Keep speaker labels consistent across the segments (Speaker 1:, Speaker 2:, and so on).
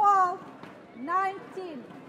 Speaker 1: wall 19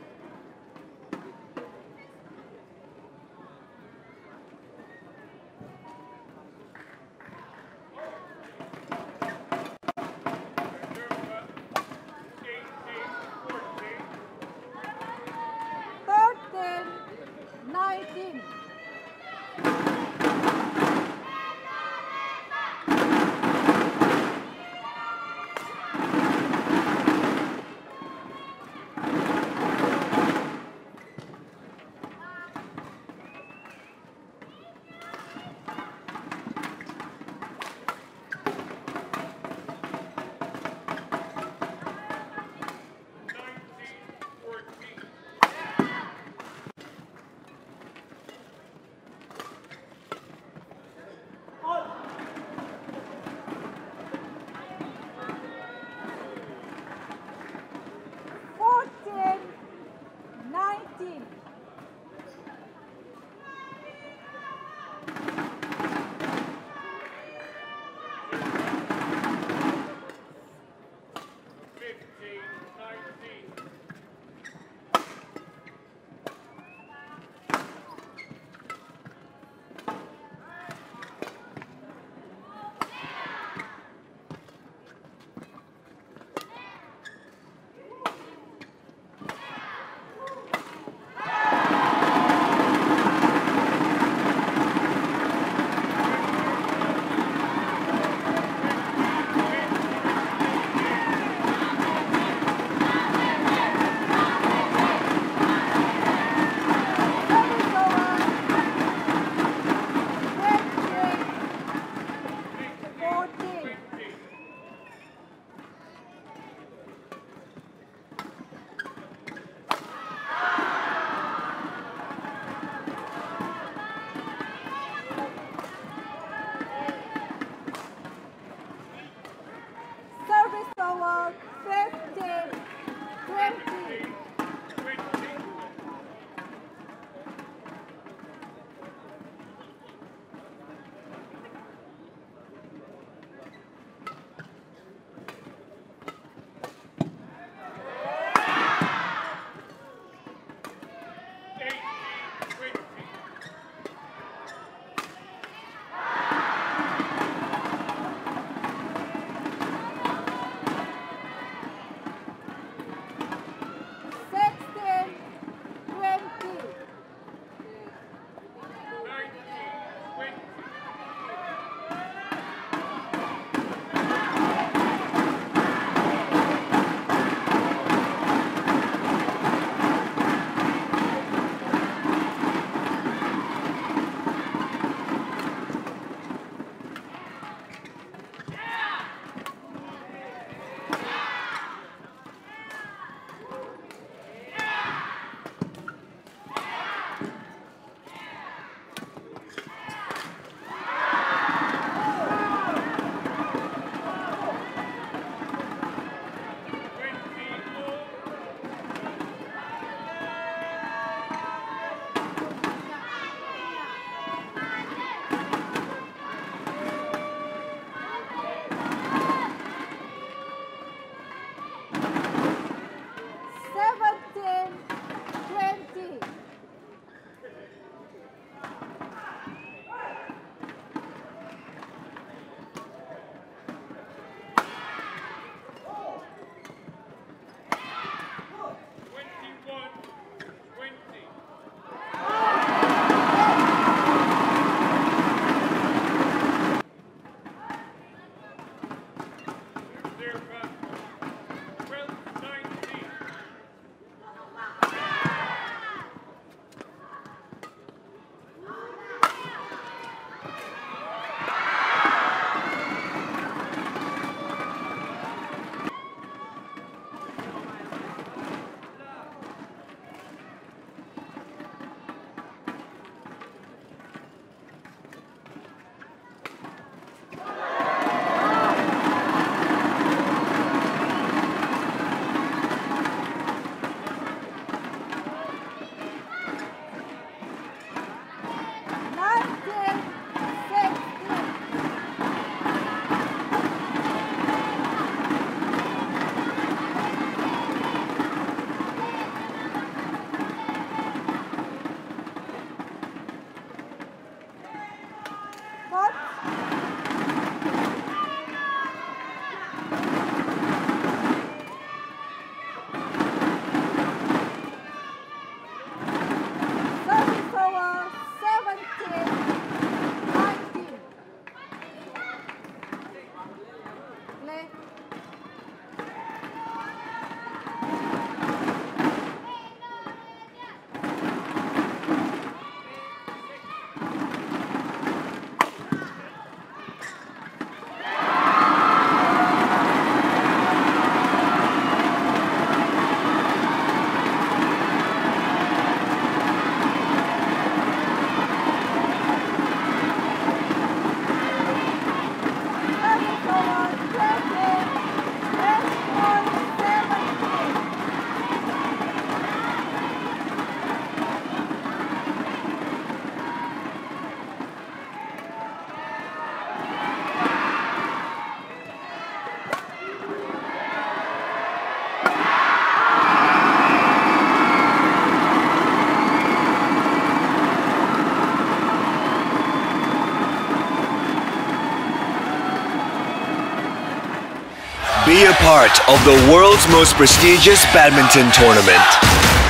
Speaker 2: Be a part of the world's most prestigious badminton tournament.